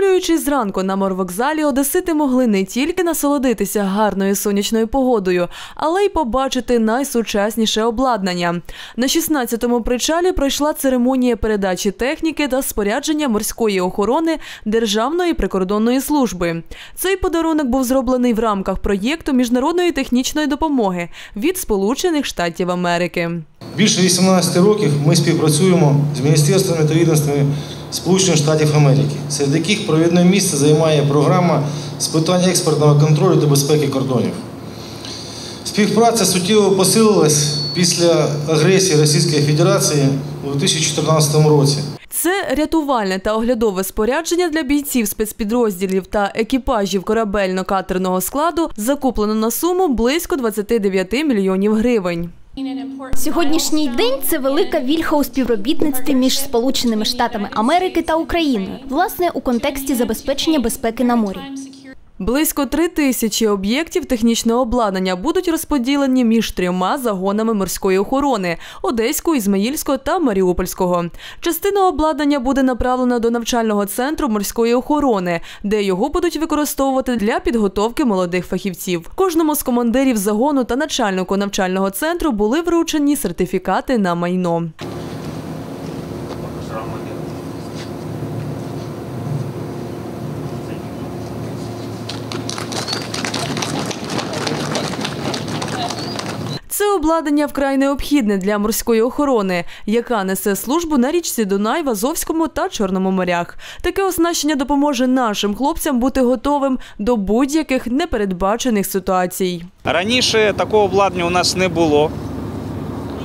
Прогулюючись зранку на морвокзалі, одесити могли не тільки насолодитися гарною сонячною погодою, але й побачити найсучасніше обладнання. На 16-му причалі пройшла церемонія передачі техніки та спорядження морської охорони Державної прикордонної служби. Цей подарунок був зроблений в рамках проєкту міжнародної технічної допомоги від Сполучених Штатів Америки. Більше 18 років ми співпрацюємо з міністерствами та відомствами Сполучених Штатів Америки, серед яких провідне місце займає програма з питань експортного контролю та безпеки кордонів. Співпраця суттєво посилилась після агресії Російської Федерації у 2014 році. Це рятувальне та оглядове спорядження для бійців спецпідрозділів та екіпажів корабельно-катерного складу закуплено на суму близько 29 мільйонів гривень. Сьогоднішній день це велика вільха у співробітництві між Сполученими Штатами Америки та Україною, власне, у контексті забезпечення безпеки на морі. Близько три тисячі об'єктів технічного обладнання будуть розподілені між трьома загонами морської охорони Одеського, Ізмаїльського та Маріупольського. Частина обладнання буде направлена до навчального центру морської охорони, де його будуть використовувати для підготовки молодих фахівців. Кожному з командирів загону та начальнику навчального центру були вручені сертифікати на майно. Обладнання вкрай необхідне для морської охорони, яка несе службу на річці Дунай, в Азовському та Чорному морях. Таке оснащення допоможе нашим хлопцям бути готовим до будь-яких непередбачених ситуацій. Раніше такого обладнання у нас не було,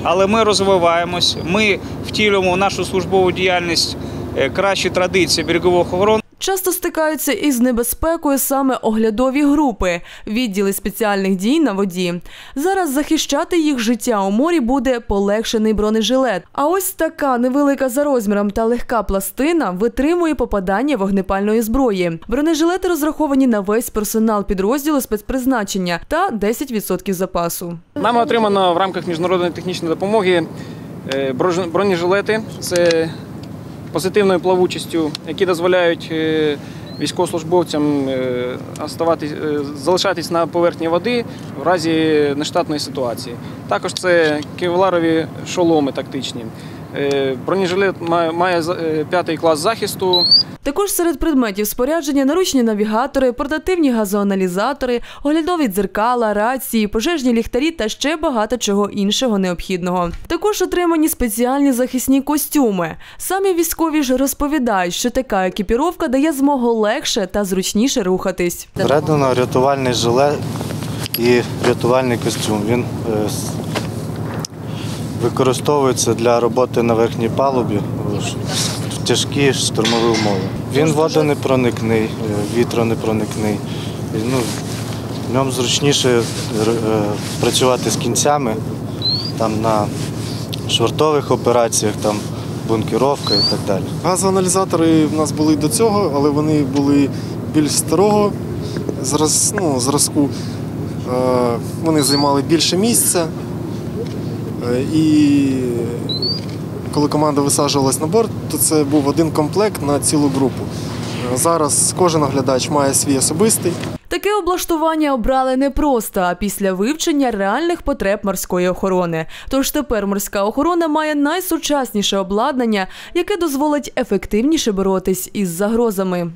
але ми розвиваємось. Ми втілюємо в нашу службову діяльність е, кращі традиції берегової охорони. Часто стикаються із небезпекою саме оглядові групи, відділи спеціальних дій на воді. Зараз захищати їх життя у морі буде полегшений бронежилет. А ось така невелика за розміром та легка пластина витримує попадання вогнепальної зброї. Бронежилети розраховані на весь персонал підрозділу спецпризначення та 10% запасу. Нами отримано в рамках міжнародної технічної допомоги е, бронежилети з позитивною плавучістю, які дозволяють е, військовослужбовцям е, е, залишатись на поверхні води в разі нештатної ситуації. Також це кевларові шоломи тактичні. Бронежилет має- п'ятий клас захисту. Також серед предметів спорядження наручні навігатори, портативні газоаналізатори, оглядові дзеркала, рації, пожежні ліхтарі та ще багато чого іншого необхідного. Також отримані спеціальні захисні костюми. Самі військові ж розповідають, що така екіпіровка дає змогу легше та зручніше рухатись. Передано рятувальний жилет і рятувальний костюм. Він е, використовується для роботи на верхній палубі тяжкі штурмові умови. Він водонепроникний, е, вітронепроникний. Ну, в ньому зручніше е, працювати з кінцями там, на швартових операціях, там, бункеровка і так далі. Газоаналізатори в нас були до цього, але вони були більш старого зраз, ну, зразку. Е, Вони займали більше місця. І коли команда висаджувалась на борт, то це був один комплект на цілу групу. Зараз кожен оглядач має свій особистий. Таке облаштування обрали не просто, а після вивчення реальних потреб морської охорони. Тож тепер морська охорона має найсучасніше обладнання, яке дозволить ефективніше боротись із загрозами.